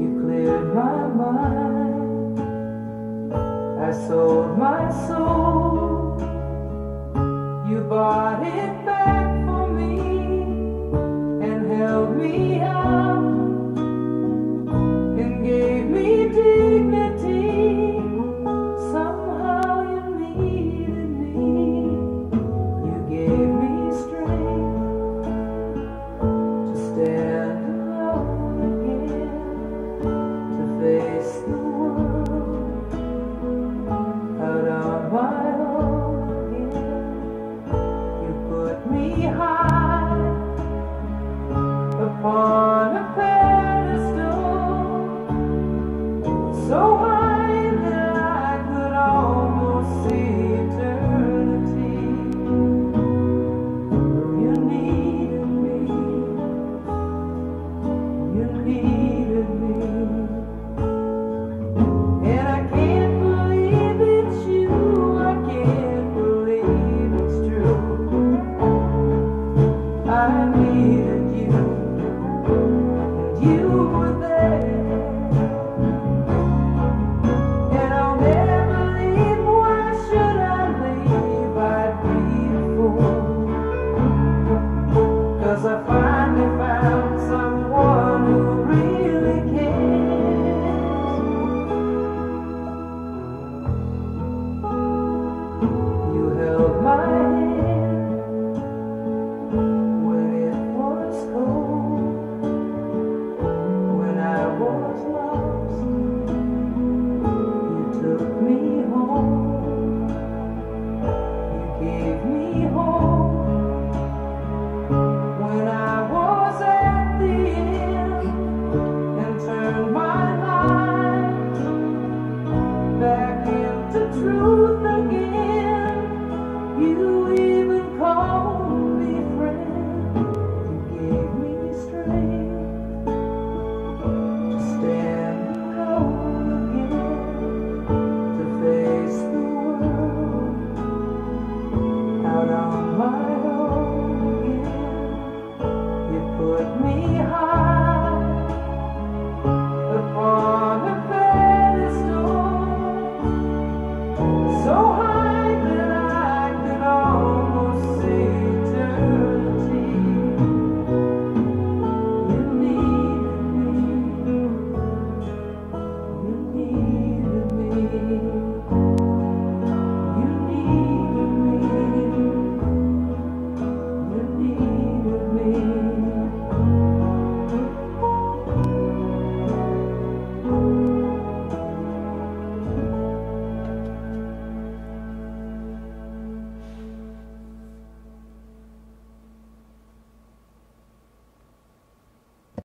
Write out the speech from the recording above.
You cleared my mind. I sold my soul. You bought it. Upon a pedestal, so back into truth again. You